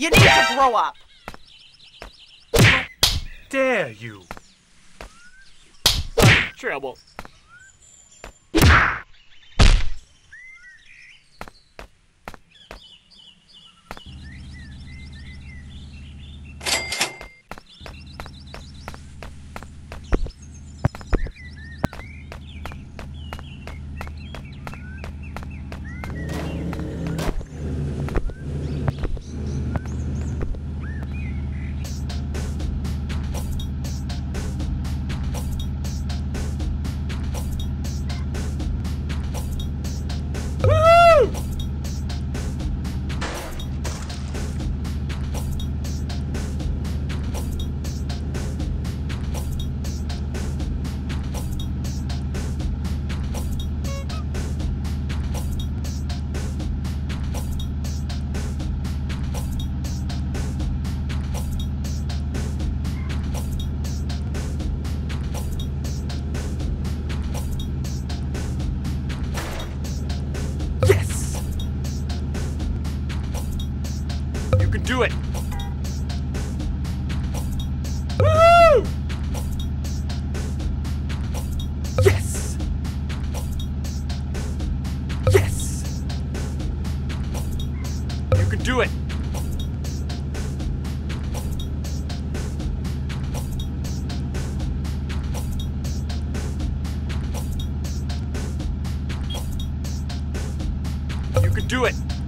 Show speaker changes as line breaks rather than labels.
You need to grow up.
Dare you? Trouble. You can do it.
Yes!
Yes! You can do it. You can do it.